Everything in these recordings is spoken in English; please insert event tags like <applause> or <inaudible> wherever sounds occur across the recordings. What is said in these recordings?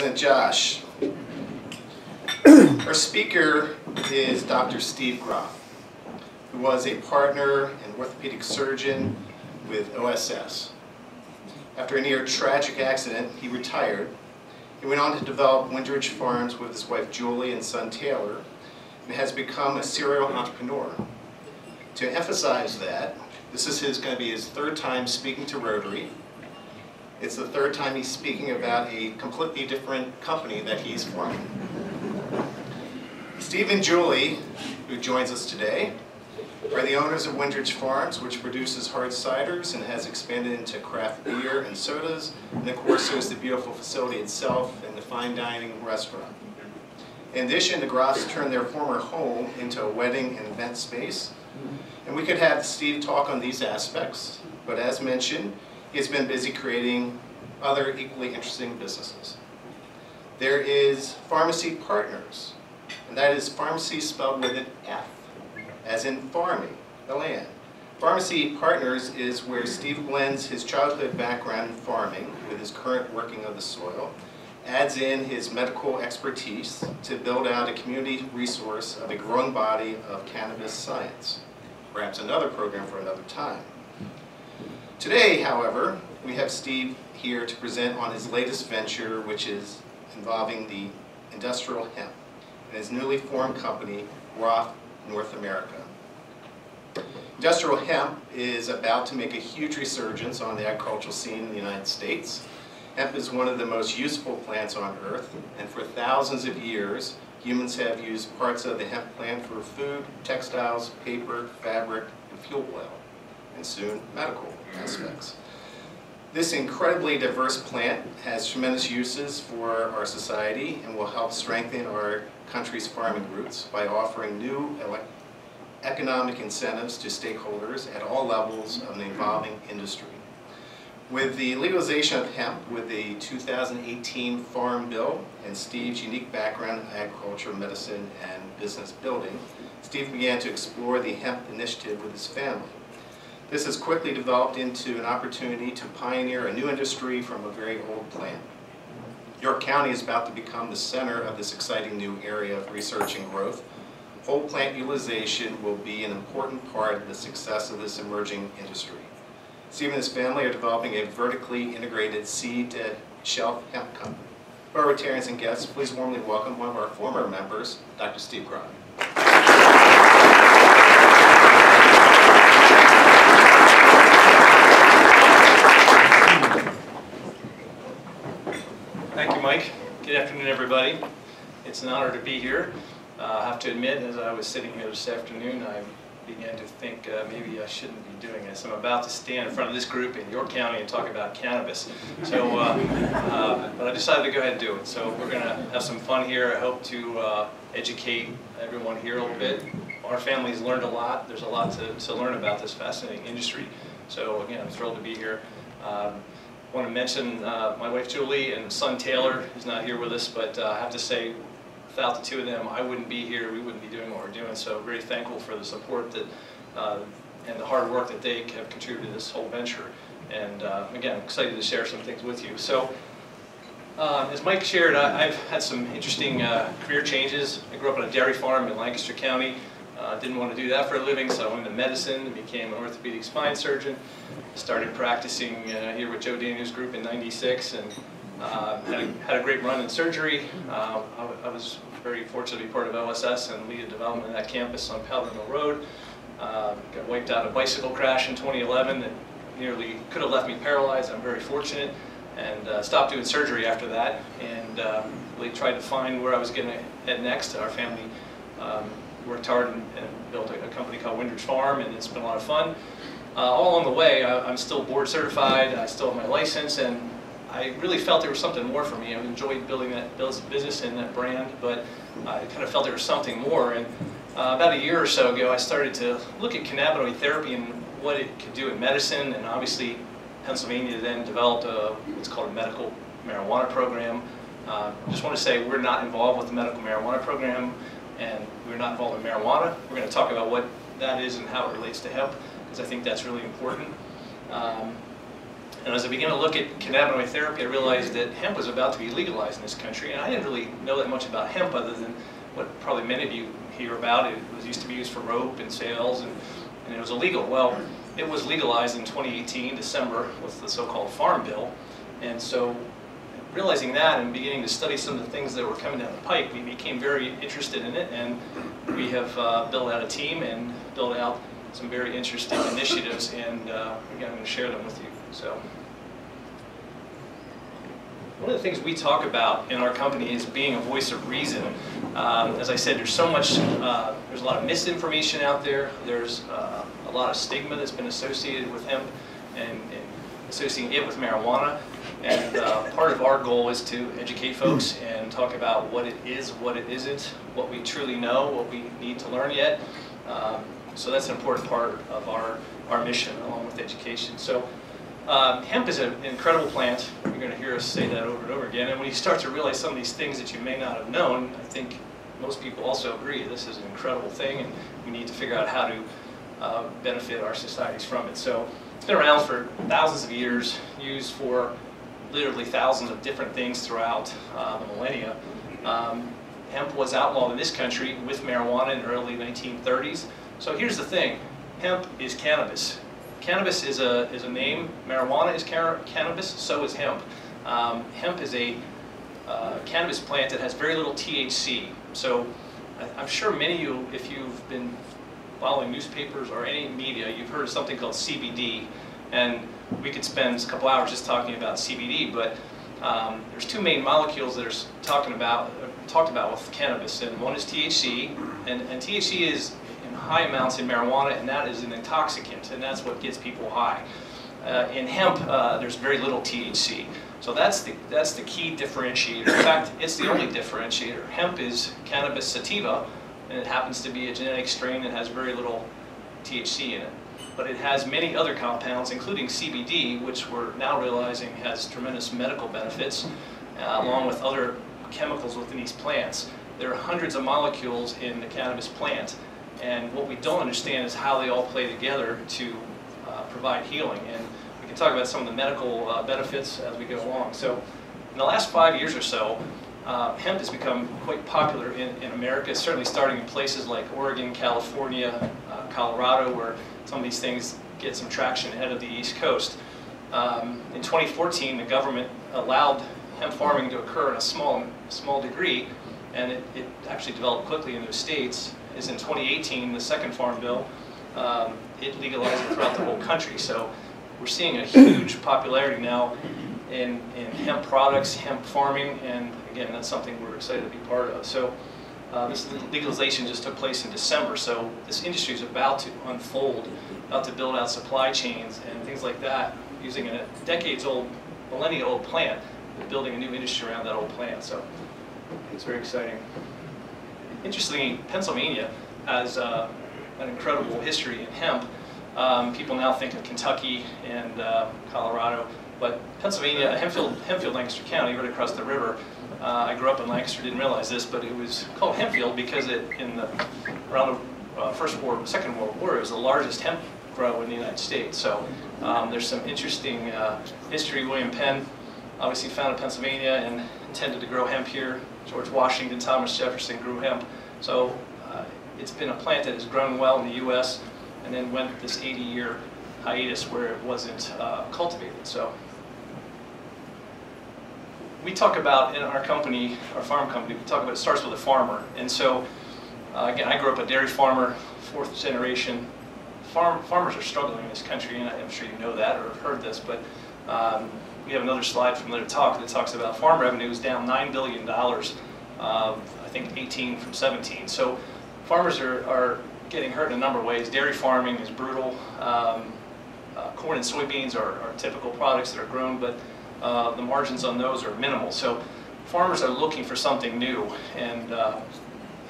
President Josh. <clears throat> Our speaker is Dr. Steve Groff, who was a partner and orthopedic surgeon with OSS. After a near tragic accident, he retired. He went on to develop Windridge Farms with his wife Julie and son Taylor, and has become a serial entrepreneur. To emphasize that, this is his, going to be his third time speaking to Rotary. It's the third time he's speaking about a completely different company that he's forming. Steve and Julie, who joins us today, are the owners of Windridge Farms, which produces hard ciders and has expanded into craft beer and sodas, and of course there's the beautiful facility itself and the fine dining restaurant. In addition, the Groffs turned their former home into a wedding and event space, and we could have Steve talk on these aspects, but as mentioned, he's been busy creating other equally interesting businesses. There is Farmacy Partners, and that is pharmacy spelled with an F, as in farming, the land. Farmacy Partners is where Steve blends his childhood background in farming with his current working of the soil, adds in his medical expertise to build out a community resource of a growing body of cannabis science. Perhaps another program for another time. Today, however, we have Steve here to present on his latest venture, which is involving the industrial hemp and his newly formed company, Groff North America. Industrial hemp is about to make a huge resurgence on the agricultural scene in the United States. Hemp is one of the most useful plants on earth, and for thousands of years, humans have used parts of the hemp plant for food, textiles, paper, fabric, and fuel oil, and soon medical aspects. This incredibly diverse plant has tremendous uses for our society and will help strengthen our country's farming roots by offering new economic incentives to stakeholders at all levels of the evolving industry. With the legalization of hemp with the 2018 Farm Bill and Steve's unique background in agriculture, medicine, and business building, Steve began to explore the hemp initiative with his family. This has quickly developed into an opportunity to pioneer a new industry from a very old plant. York County is about to become the center of this exciting new area of research and growth. Whole plant utilization will be an important part of the success of this emerging industry. Steve and his family are developing a vertically integrated seed to shelf hemp company. For our and guests, please warmly welcome one of our former members, Dr. Steve Groff. Mike. Good afternoon, everybody. It's an honor to be here. Uh, I have to admit, as I was sitting here this afternoon, I began to think uh, maybe I shouldn't be doing this. I'm about to stand in front of this group in York County and talk about cannabis. So, uh, uh but I decided to go ahead and do it. So we're going to have some fun here. I hope to uh, educate everyone here a little bit. Our family's learned a lot. There's a lot to, to learn about this fascinating industry. So again, I'm thrilled to be here. Um, want to mention uh, my wife Julie and son Taylor, who's not here with us, but uh, I have to say, without the two of them, I wouldn't be here, we wouldn't be doing what we're doing, so very thankful for the support that uh, and the hard work that they have contributed to this whole venture. And uh, again, excited to share some things with you. So, uh, as Mike shared, I, have had some interesting uh, career changes. I grew up on a dairy farm in Lancaster County. Uh, didn't want to do that for a living, so I went into medicine and became an orthopedic spine surgeon. Started practicing uh, here with Joe Daniels Group in 96 and uh, had, a, had, a, great run in surgery. Uh, I, I, was very fortunate to be part of OSS and lead development of that campus on Powder Mill Road. Uh, got wiped out a bicycle crash in 2011 that nearly could have left me paralyzed. I'm very fortunate and uh, stopped doing surgery after that and really tried to find where I was going to head next. Our family um, worked hard and, and built a, a, company called Windridge Farm, and it's been a lot of fun. Uh, all along the way, I, am still board certified, I still have my license, and I really felt there was something more for me. I enjoyed building that business and that brand, but I kind of felt there was something more. And uh, about a year or so ago, I started to look at cannabinoid therapy and what it could do in medicine, and obviously Pennsylvania then developed a, what's called a medical marijuana program. Uh, just want to say we're not involved with the medical marijuana program and we're not involved in marijuana. We're going to talk about what that is and how it relates to hemp, because I think that's really important. Um, And as I began to look at cannabinoid therapy, I realized that hemp was about to be legalized in this country. And I didn't really know that much about hemp other than what probably many of you hear about. It was used to be used for rope and sails, and, and it was illegal. Well, it was legalized in 2018, December, with the so-called Farm Bill. And so realizing that and beginning to study some of the things that were coming down the pike, we became very interested in it, and we have uh, built out a team and built out some very interesting initiatives, and uh, again, I'm going to share them with you. So, one of the things we talk about in our company is being a voice of reason. Um, as I said, there's so much, uh, there's a lot of misinformation out there. There's uh, a lot of stigma that's been associated with hemp and, and associating it with marijuana. And uh, part of our goal is to educate folks and talk about what it is, what it isn't, what we truly know, what we need to learn yet. Um, so that's an important part of our, our mission along with education. So um, hemp is an incredible plant. You're going to hear us say that over and over again. And when you start to realize some of these things that you may not have known, I think most people also agree this is an incredible thing and we need to figure out how to uh, benefit our societies from it. So it's been around for thousands of years, used for literally thousands of different things throughout uh, the millennia. Um, hemp was outlawed in this country with marijuana in the early 1930s. So here's the thing, hemp is cannabis. Cannabis is a, is a name, marijuana is cannabis, so is hemp. Um, hemp is a uh, cannabis plant that has very little THC. So I, am sure many of you, if you've been following newspapers or any media, you've heard of something called CBD. And we could spend a couple hours just talking about CBD, but um, there's two main molecules that are talking about, talked about with cannabis, and one is THC, and, and THC is in high amounts in marijuana, and that is an intoxicant, and that's what gets people high. Uh, in hemp, uh, there's very little THC. So that's the, that's the key differentiator. In fact, it's the only differentiator. Hemp is cannabis sativa, and it happens to be a genetic strain that has very little THC in it but it has many other compounds, including CBD, which we're now realizing has tremendous medical benefits, uh, along with other chemicals within these plants. There are hundreds of molecules in the cannabis plant, and what we don't understand is how they all play together to uh, provide healing. And we can talk about some of the medical uh, benefits as we go along. So in the last five years or so, uh, hemp has become quite popular in, in America, certainly starting in places like Oregon, California, uh, Colorado, where some of these things get some traction ahead of the East Coast. Um, in 2014, the government allowed hemp farming to occur in a small, small degree, and it, it actually developed quickly in those states. Is in 2018, the second farm bill, um, it legalized it throughout the whole country. So we're seeing a huge popularity now in, in hemp products, hemp farming, and again, that's something we're excited to be part of. So uh, this legalization just took place in December, so this industry is about to unfold, about to build out supply chains and things like that, using a decades-old, millennia-old plant, building a new industry around that old plant. So it's very exciting. Interestingly, Pennsylvania has uh, an incredible history in hemp. Um, people now think of Kentucky and uh, Colorado, but Pennsylvania, Hempfield, Lancaster County, right across the river, uh, I grew up in Lancaster, didn't realize this, but it was called Hempfield because it, in the, around the uh, First War, Second World War, it was the largest hemp grow in the United States. So um, there's some interesting uh, history. William Penn obviously founded Pennsylvania and intended to grow hemp here. George Washington, Thomas Jefferson grew hemp. So uh, it's been a plant that has grown well in the U.S. and then went this 80-year hiatus where it wasn't uh, cultivated. So we talk about in our company, our farm company, we talk about it starts with a farmer. And so, uh, again, I grew up a dairy farmer, fourth generation. Farm, farmers are struggling in this country, and I'm sure you know that or have heard this, but um, we have another slide from another talk that talks about farm revenues down $9 billion, uh, I think 18 from 17. So farmers are, are getting hurt in a number of ways. Dairy farming is brutal. Um, uh, corn and soybeans are, are typical products that are grown, but uh, the margins on those are minimal. So farmers are looking for something new, and uh,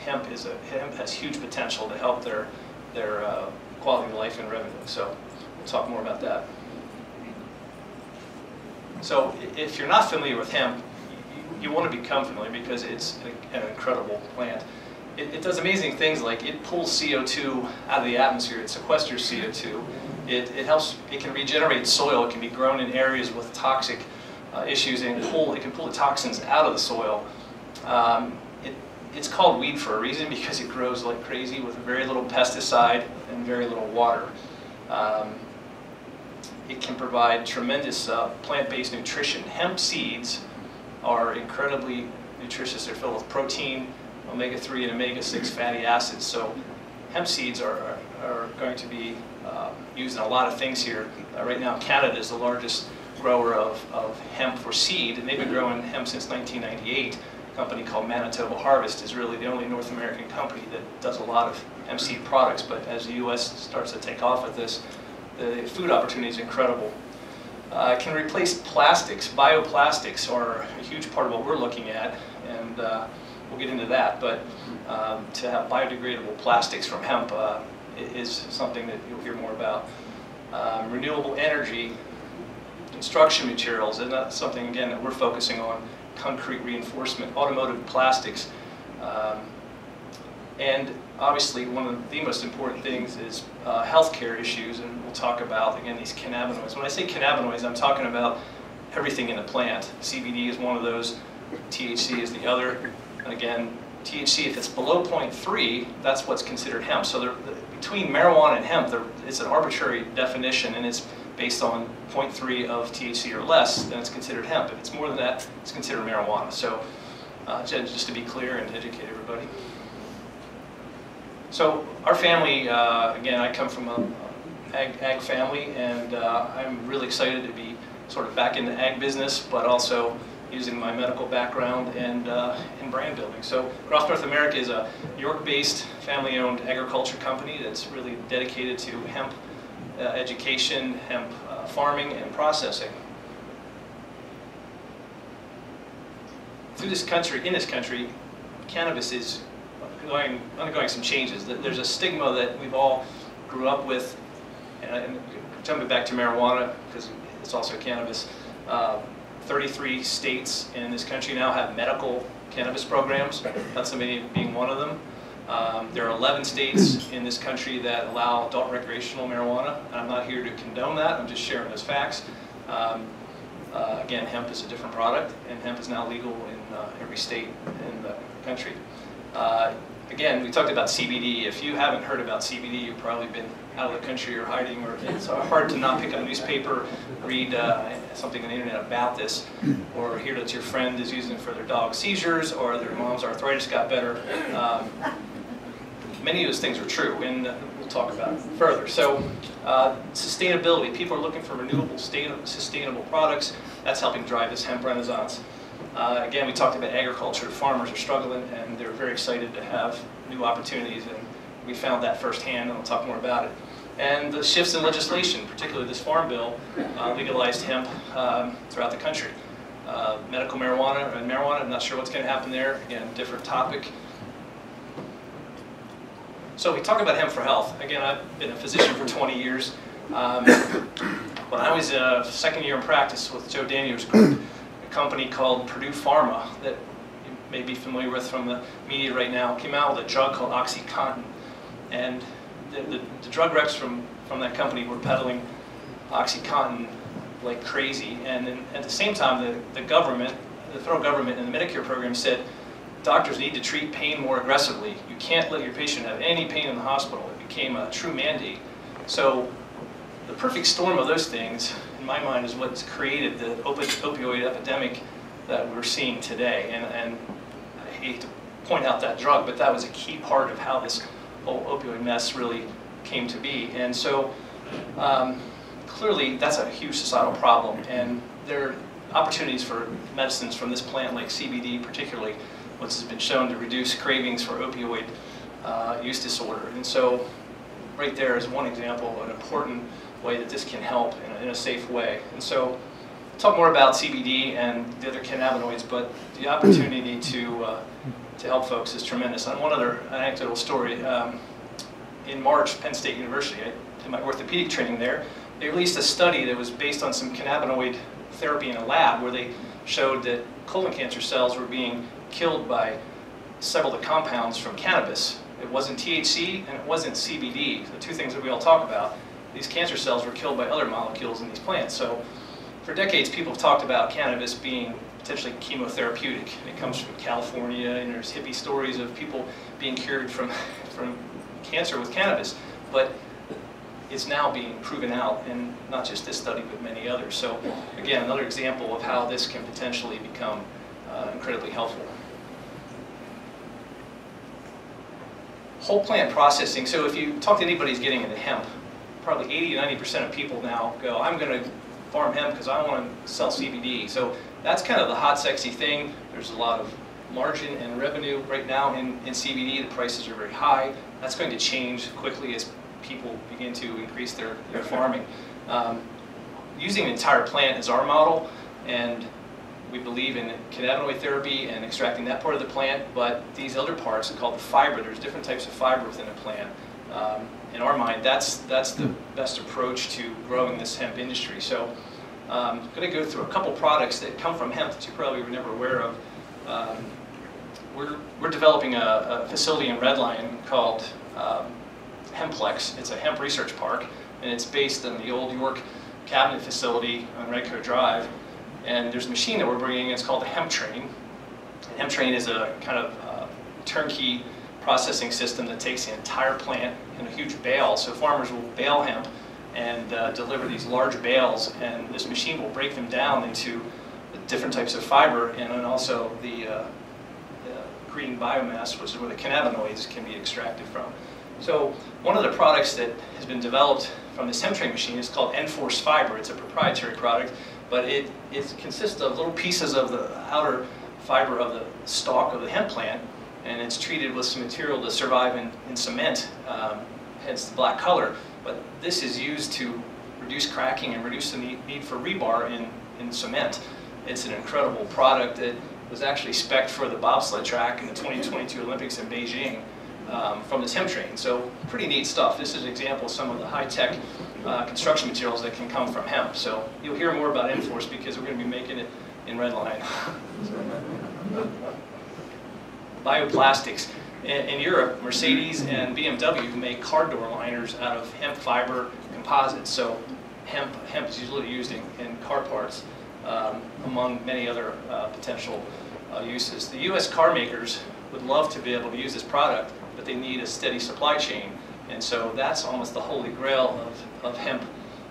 hemp is a hemp has huge potential to help their their uh, quality of life and revenue. So we'll talk more about that. So if you're not familiar with hemp, you, you want to become familiar because it's an incredible plant. It, it, does amazing things like it pulls CO2 out of the atmosphere, it sequesters CO2, It, it helps, it can regenerate soil, it can be grown in areas with toxic uh, issues and pull, it can pull the toxins out of the soil. Um, it, it's called weed for a reason <laughs> because it grows like crazy with very little pesticide and very little water. Um, it can provide tremendous uh, plant-based nutrition. Hemp seeds are incredibly nutritious. They're filled with protein, omega-3 and omega-6 fatty acids. So hemp seeds are, are, are going to be uh, used in a lot of things here. Uh, right now, Canada is the largest grower of, of hemp for seed, and they've been growing hemp since 1998. A company called Manitoba Harvest is really the only North American company that does a lot of hemp seed products, but as the U.S. starts to take off with this, the food opportunity is incredible. Uh, can replace plastics. Bioplastics are a huge part of what we're looking at, and uh, we'll get into that. But um, to have biodegradable plastics from hemp uh, is something that you'll hear more about. Um, renewable energy, construction materials, and that's something, again, that we're focusing on. Concrete reinforcement, automotive plastics, um, and obviously one of the most important things is uh, healthcare issues, and we'll talk about, again, these cannabinoids. When I say cannabinoids, I'm talking about everything in the plant. CBD is one of those, THC is the other, and again, THC, if it's below 0.3, that's what's considered hemp. So between marijuana and hemp, it's an arbitrary definition, and it's based on 0.3 of THC or less, then it's considered hemp. If it's more than that, it's considered marijuana. So uh, just to be clear and educate everybody. So our family, uh, again, I come from a ag, ag family, and uh, I'm really excited to be sort of back in the ag business, but also using my medical background and uh, in brand building. So Groff North America is a York-based family-owned agriculture company that's really dedicated to hemp education, hemp uh, farming, and processing. Through this country, in this country, cannabis is going, undergoing some changes. There's a stigma that we've all grew up with, and, and jumping back to marijuana, because it's also cannabis, uh, 33 states in this country now have medical cannabis programs, Pennsylvania being one of them. Um, there are 11 states <clears throat> in this country that allow adult recreational marijuana. I'm not here to condone that, I'm just sharing those facts. Um, uh, again, hemp is a different product, and hemp is now legal in uh, every state in the country. Uh, again, we talked about CBD. If you haven't heard about CBD, you've probably been out of the country or hiding, or it's hard to not pick up a newspaper, read uh, something on the internet about this, <clears throat> or hear that your friend is using it for their dog's seizures, or their mom's arthritis got better. Um, many of those things are true, and we'll talk about it further. So, uh, sustainability. People are looking for renewable, sustainable products. That's helping drive this hemp renaissance. Uh, again, we talked about agriculture. Farmers are struggling, and they're very excited to have new opportunities, and we found that firsthand, and I'll talk more about it. And the shifts in legislation, particularly this farm bill, uh, legalized hemp um, throughout the country. Uh, medical marijuana and marijuana, I'm not sure what's going to happen there. Again, different topic. So we talk about hemp for health. Again, I've been a physician for 20 years. Um, when I was a second year in practice with Joe Daniels Group, a company called Purdue Pharma that you may be familiar with from the media right now came out with a drug called OxyContin. And the, the, the drug reps from, from that company were peddling OxyContin like crazy. And then at the same time, the, the government, the federal government and the Medicare program said doctors need to treat pain more aggressively. You can't let your patient have any pain in the hospital. It became a true mandate. So the perfect storm of those things in my mind, is what's created the opioid epidemic that we're seeing today. And, and I hate to point out that drug, but that was a key part of how this whole opioid mess really came to be. And so um, clearly that's a huge societal problem. And there are opportunities for medicines from this plant, like CBD particularly, which has been shown to reduce cravings for opioid uh, use disorder. And so right there is one example, of an important way that this can help in a, in a safe way. And so talk more about CBD and the other cannabinoids, but the <clears throat> opportunity to, uh, to help folks is tremendous. And one other anecdotal story, um, in March, Penn State University, I did my orthopedic training there, they released a study that was based on some cannabinoid therapy in a lab where they showed that colon cancer cells were being killed by several of the compounds from cannabis. It wasn't THC and it wasn't CBD, the two things that we all talk about these cancer cells were killed by other molecules in these plants. So for decades, people have talked about cannabis being potentially chemotherapeutic. It comes from California, and there's hippie stories of people being cured from, <laughs> from cancer with cannabis. But it's now being proven out, and not just this study, but many others. So again, another example of how this can potentially become uh, incredibly helpful. Whole plant processing. So if you talk to anybody who's getting into hemp, probably 80 to 90% of people now go, I'm going to farm hemp because I want to sell CBD. So that's kind of the hot, sexy thing. There's a lot of margin and revenue right now in, in CBD. The prices are very high. That's going to change quickly as people begin to increase their, their farming. Um, using an entire plant as our model, and we believe in cannabinoid therapy and extracting that part of the plant, but these other parts are called the fiber. There's different types of fiber within a plant. Um, in our mind, that's, that's the best approach to growing this hemp industry. So I'm um, going to go through a couple products that come from hemp that you probably were never aware of. Um, we're, we're developing a, a, facility in Red Lion called um, Hemplex. It's a hemp research park, and it's based in the old York cabinet facility on Redco Drive. And there's a machine that we're bringing, it's called the Hemp Train. And Hemp Train is a kind of uh, turnkey processing system that takes the entire plant in a huge bale. So farmers will bale hemp and uh, deliver these large bales, and this machine will break them down into different types of fiber, and then also the, uh, green biomass, which is where the cannabinoids can be extracted from. So one of the products that has been developed from this hemp train machine is called Enforce Fiber. It's a proprietary product, but it, it consists of little pieces of the outer fiber of the stalk of the hemp plant, and it's treated with some material to survive in, in cement, um, hence the black color. But this is used to reduce cracking and reduce the need for rebar in, in cement. It's an incredible product that was actually spec'd for the bobsled track in the 2022 Olympics in Beijing um, from this hemp train. So pretty neat stuff. This is an example of some of the high-tech uh, construction materials that can come from hemp. So you'll hear more about Enforce because we're going to be making it in Red Lion. <laughs> Bioplastics. In, in, Europe, Mercedes and BMW make car door liners out of hemp fiber composites. So hemp, hemp is usually used in, in car parts, um, among many other uh, potential uh, uses. The U.S. car makers would love to be able to use this product, but they need a steady supply chain. And so that's almost the holy grail of, of hemp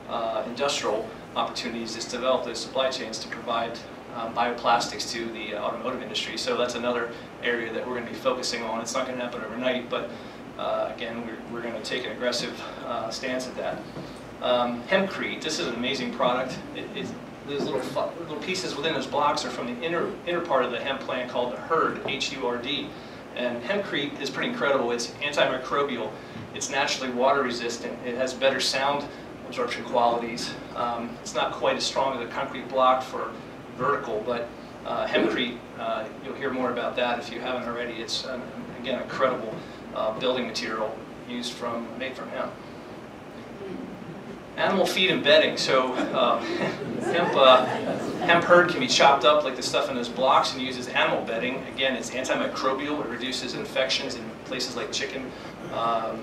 uh, industrial opportunities is to develop those supply chains to provide um, bioplastics to the uh, automotive industry. So that's another area that we're going to be focusing on. It's not going to happen overnight, but uh, again, we're, we're going to take an aggressive uh, stance at that. Um, Hempcrete, this is an amazing product. It, those little, little pieces within those blocks are from the inner, inner part of the hemp plant called the hurd, H-U-R-D. And hempcrete is pretty incredible. It's antimicrobial. It's naturally water resistant. It has better sound absorption qualities. Um, it's not quite as strong as a concrete block for vertical, but uh, hempcrete, uh, you'll hear more about that if you haven't already. It's, an, again, incredible uh, building material used from, made from hemp. Animal feed and bedding. So uh, <laughs> hemp, uh, hemp hurd can be chopped up like the stuff in those blocks and used as animal bedding. Again, it's antimicrobial. It reduces infections in places like chicken, um,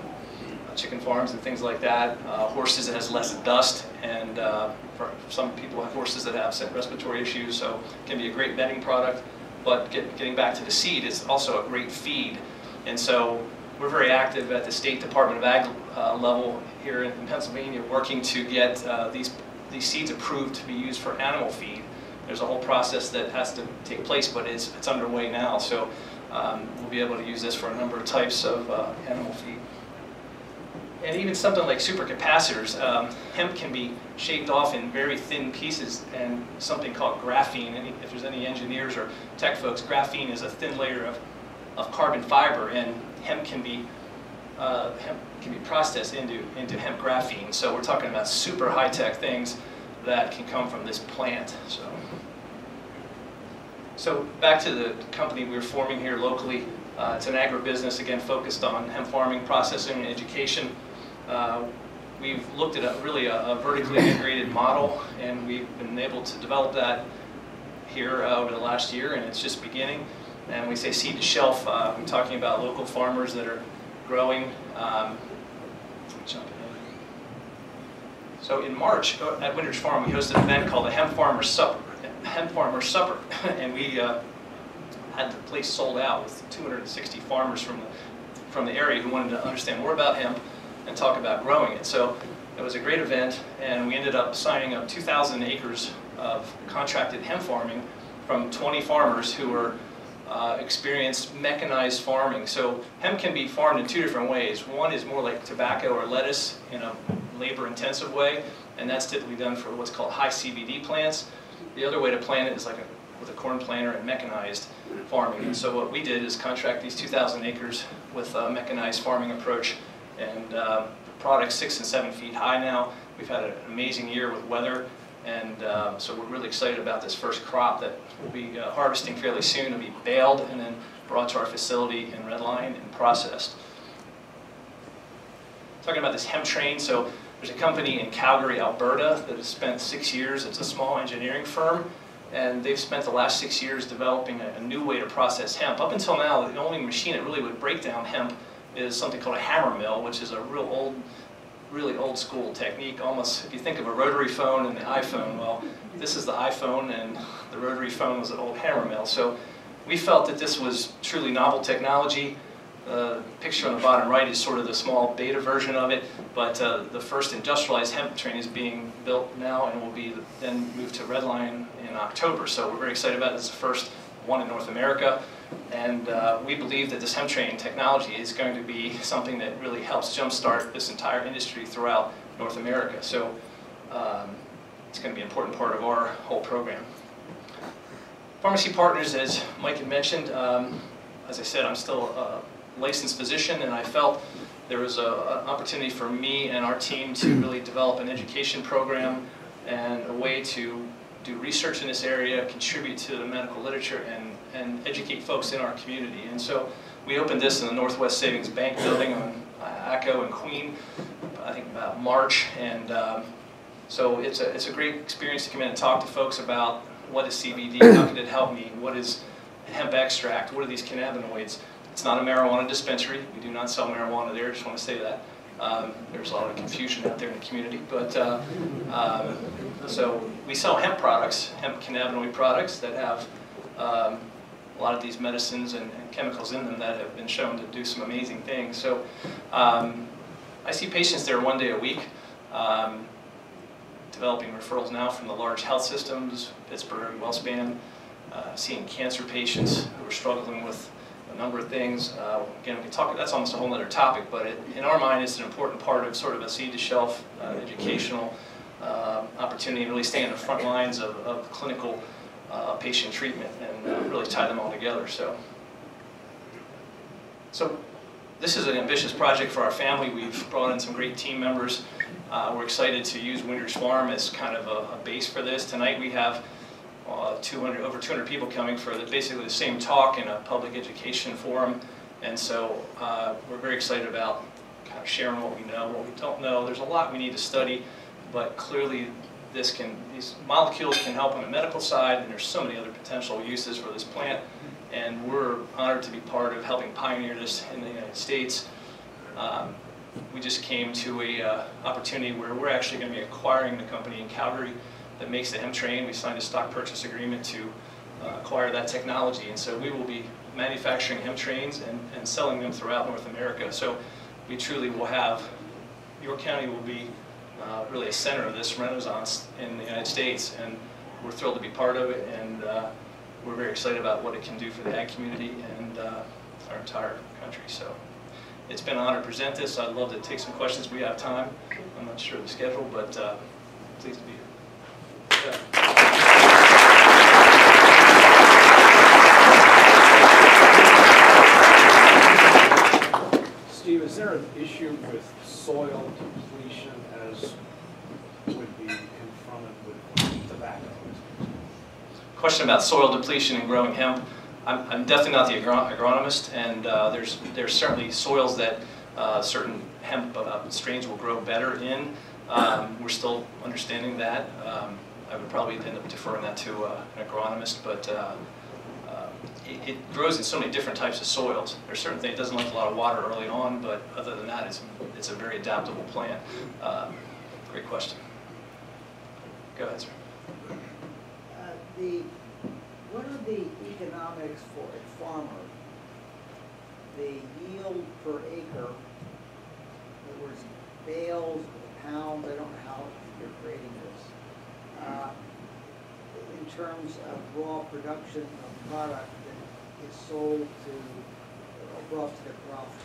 chicken farms and things like that. Uh, horses, it has less dust. And uh, for some people have horses that have respiratory issues, so it can be a great bedding product. But get, getting back to the seed, it's also a great feed. And so we're very active at the State Department of Ag uh, level here in, Pennsylvania working to get uh, these, these seeds approved to be used for animal feed. There's a whole process that has to take place, but it's, it's underway now. So um, we'll be able to use this for a number of types of uh, animal feed. And even something like supercapacitors, um, hemp can be shaved off in very thin pieces and something called graphene. Any, if there's any engineers or tech folks, graphene is a thin layer of, of carbon fiber and hemp can be uh, hemp can be processed into, into hemp graphene. So we're talking about super high-tech things that can come from this plant. So, so back to the company we're forming here locally. Uh, it's an agribusiness, again, focused on hemp farming, processing, and education. Uh, we've looked at a, really a, a, vertically integrated model, and we've been able to develop that here uh, over the last year, and it's just beginning. And we say seed to shelf, uh, we're talking about local farmers that are growing. Um, So in March uh, at Windridge Farm, we hosted an event called the Hemp Farmer Supper. Hemp Farmer Supper, <laughs> and we uh, had the place sold out with 260 farmers from the, from the area who wanted to understand more about hemp and talk about growing it. So it was a great event, and we ended up signing up 2,000 acres of contracted hemp farming from 20 farmers who were uh, experienced mechanized farming. So hemp can be farmed in two different ways. One is more like tobacco or lettuce in a labor-intensive way, and that's typically done for what's called high CBD plants. The other way to plant it is like a, with a corn planter and mechanized farming. And so what we did is contract these 2,000 acres with a mechanized farming approach, and uh, the product's six and seven feet high now. We've had an amazing year with weather, and uh, so we're really excited about this first crop that we'll be uh, harvesting fairly soon. It'll be baled and then brought to our facility in Red Lion and processed. Talking about this hemp train, so there's a company in Calgary, Alberta that has spent six years, it's a small engineering firm, and they've spent the last six years developing a, a new way to process hemp. Up until now, the only machine that really would break down hemp is something called a hammer mill, which is a real old, really old school technique. Almost, if you think of a rotary phone and the iPhone, well, this is the iPhone and the rotary phone was an old hammer mill. So we felt that this was truly novel technology. The picture on the bottom right is sort of the small beta version of it, but uh, the first industrialized hemp train is being built now and will be then moved to Red Lion in October. So we're very excited about it. It's the first one in North America. And uh, we believe that this hemp train technology is going to be something that really helps jumpstart this entire industry throughout North America. So um, it's going to be an important part of our whole program. Farmacy partners, as Mike had mentioned, um, as I said, I'm still a licensed physician, and I felt there was an opportunity for me and our team to <clears throat> really develop an education program and a way to do research in this area, contribute to the medical literature, and, and educate folks in our community. And so we opened this in the Northwest Savings Bank building on Acco and Queen, I think about March, and um, so it's a, it's a great experience to come in and talk to folks about what is CBD, how can it help me, what is hemp extract, what are these cannabinoids. It's not a marijuana dispensary. We do not sell marijuana there. Just want to say that. Um, there's a lot of confusion out there in the community. But uh, um, so we sell hemp products, hemp cannabinoid products that have um, a lot of these medicines and, and, chemicals in them that have been shown to do some amazing things. So um, I see patients there one day a week. Um, developing referrals now from the large health systems, Pittsburgh, WellSpan, uh, seeing cancer patients who are struggling with a number of things. Uh, again, we can talk, that's almost a whole other topic, but it, in our mind, it's an important part of sort of a seed-to-shelf uh, educational uh, opportunity and really stay in the front lines of, of clinical uh, patient treatment and uh, really tie them all together. So, so this is an ambitious project for our family. We've brought in some great team members. Uh, we're excited to use Windridge Farm as kind of a, a base for this. Tonight we have uh, 200, over 200 people coming for the, basically the same talk in a public education forum. And so uh, we're very excited about kind of sharing what we know, what we don't know. There's a lot we need to study, but clearly this can, these molecules can help on the medical side, and there's so many other potential uses for this plant. And we're honored to be part of helping pioneer this in the United States. Um, we just came to a uh, opportunity where we're actually going to be acquiring the company in Calgary that makes the hemp train. We signed a stock purchase agreement to uh, acquire that technology. And so we will be manufacturing hemp trains and, and selling them throughout North America. So we truly will have, York County will be uh, really a center of this renaissance in the United States. And we're thrilled to be part of it. And uh, we're very excited about what it can do for the ag community and uh, our entire country. So it's been an honor to present this. I'd love to take some questions. We have time. I'm not sure of the schedule, but uh, pleased to be here. Steve, is there an issue with soil depletion as would be confronted with tobacco? Question about soil depletion and growing hemp. I'm, I'm definitely not the agronomist, and uh, there's there's certainly soils that uh, certain hemp uh, strains will grow better in. Um, we're still understanding that. Um, I would probably end up deferring that to uh, an agronomist, but uh, it, it, grows in so many different types of soils. There's certain things, it doesn't like a lot of water early on, but other than that, it's, it's a very adaptable plant. Um, great question. Go ahead, sir. Uh, The, what are the economics for a farmer? The yield per acre, in other words, bales, or pounds, I don't know how you're grading this. uh, In terms of raw production of product is sold to, the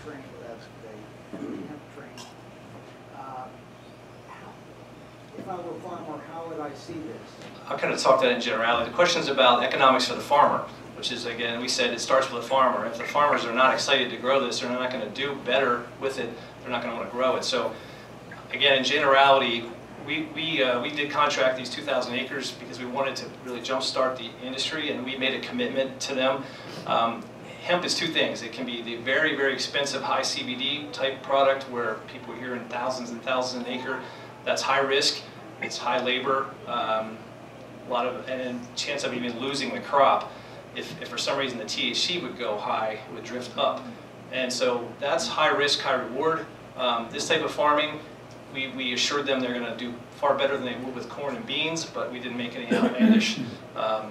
train, hemp train. Uh, If I were a farmer, how would I see this? I'll kind of talk that in generality. The question is about economics for the farmer, which is, again, we said it starts with the farmer. If the farmers are not excited to grow this, they're not going to do better with it, they're not going to want to grow it. So, again, in generality, we, we, uh, we did contract these 2,000 acres because we wanted to really jumpstart the industry, and we made a commitment to them. Um, hemp is two things. It can be the very, very expensive high CBD type product where people are here in thousands and thousands an acre. That's high risk, it's high labor, um, a lot of, and chance of even losing the crop. If, if for some reason the THC would go high, it would drift up. And so that's high risk, high reward. Um, this type of farming, we, we assured them they're gonna do far better than they would with corn and beans, but we didn't make any outlandish um,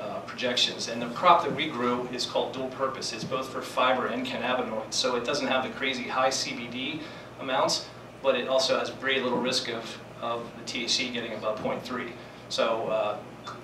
uh, projections. And the crop that we grew is called dual purpose. It's both for fiber and cannabinoids. So it doesn't have the crazy high CBD amounts, but it also has very little risk of, of the THC getting above 0.3. So uh,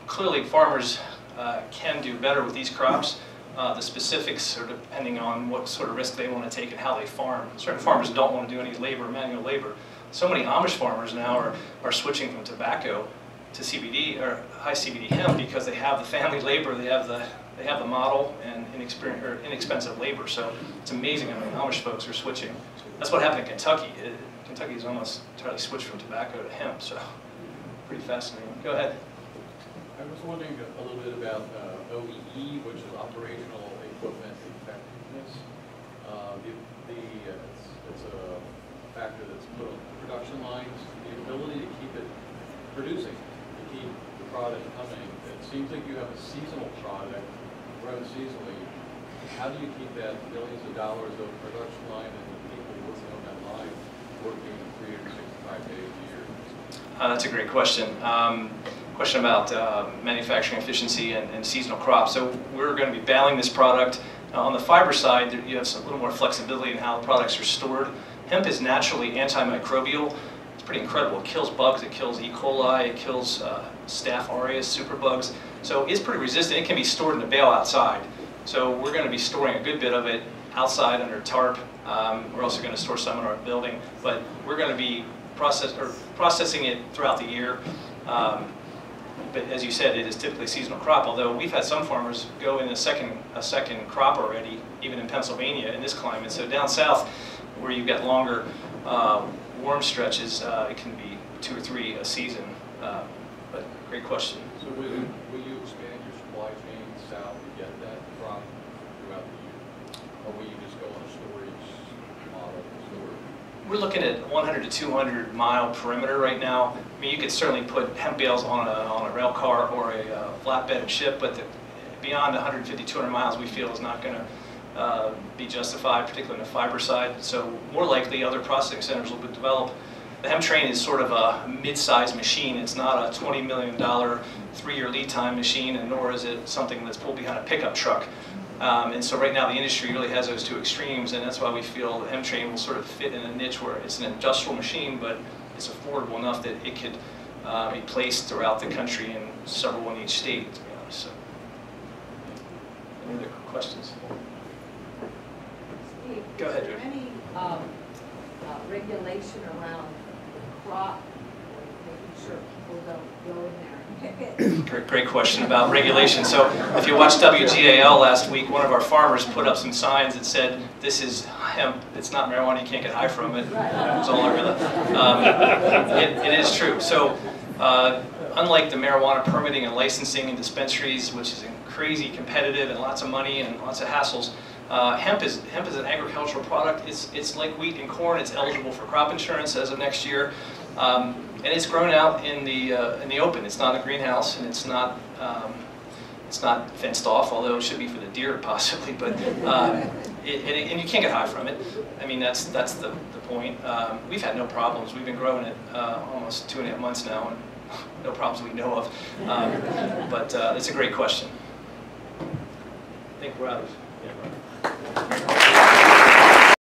clearly farmers uh, can do better with these crops. Uh, The specifics are depending on what sort of risk they want to take and how they farm. Certain farmers don't want to do any labor, manual labor. So many Amish farmers now are, are switching from tobacco to CBD or high CBD hemp because they have the family <laughs> labor, they have the, they have the model and inexpensive labor. So it's amazing how many Amish folks are switching. That's what happened in Kentucky. It- Kentucky's almost entirely switched from tobacco to hemp, so pretty fascinating. Go ahead. I was wondering a little bit about uh, OEE, which is operational equipment effectiveness. Uh, The, the, uh, it's it's a factor that's put on production lines, the ability to keep it producing, to keep the product coming. It seems like you have a seasonal product, grown seasonally. How do you keep that millions of dollars of production line and the people working on that line working 365 days a year? Uh, That's a great question. Um, Question about uh, manufacturing efficiency and and seasonal crops. So we're going to be baling this product. Uh, On the fiber side, you have a little more flexibility in how products are stored. Hemp is naturally antimicrobial. It's pretty incredible. It kills bugs, it kills E. coli, it kills uh, Staph aureus, superbugs. So it's pretty resistant. It can be stored in a bale outside. So we're going to be storing a good bit of it outside under tarp. Um, We're also going to store some in our building, but we're going to be process, or processing it throughout the year. Um, But as you said, it is typically seasonal crop, although we've had some farmers go in a second, a second crop already, even in Pennsylvania in this climate. So down south, where you've got longer uh, warm stretches, uh, it can be two or three a season. Uh, But great question. So will you, will you expand your supply chain south to get that crop throughout the year? Or will you just go on a storage model, storage? We're looking at 100 to 200 mile perimeter right now. I mean, you could certainly put hemp bales on a, on a rail car or a uh, flatbed ship, but the, beyond 150, 200 miles, we feel is not going to uh, be justified, particularly on the fiber side. So more likely, other processing centers will be developed. The hemp train is sort of a mid-sized machine. It's not a $20 million, three-year lead time machine, and nor is it something that's pulled behind a pickup truck. Um, and so right now, the industry really has those two extremes, and that's why we feel the hemp train will sort of fit in a niche where it's an industrial machine, but it's affordable enough that it could uh, be placed throughout the country and several in each state, to be honest. So, Any other questions? Steve, Go ahead, Is there any um, uh, regulation around the crop, or making sure <clears throat> Great, great question about regulation. So if you watched WGAL last week, one of our farmers put up some signs that said, this is hemp, it's not marijuana, you can't get high from it. It was all over the, um, it, it is true. So uh, unlike the marijuana permitting and licensing and dispensaries, which is crazy competitive and lots of money and lots of hassles, uh, hemp is hemp is an agricultural product. It's it's like wheat and corn. It's eligible for crop insurance as of next year, um, and it's grown out in the uh, in the open. It's not a greenhouse, and it's not um, it's not fenced off. Although it should be for the deer <laughs> possibly, but uh, it, and, and you can't get high from it. I mean that's that's the the point. Um, we've had no problems. We've been growing it uh, almost two and a half months now, and <laughs> no problems we know of. Um, But uh, it's a great question. I think we're out of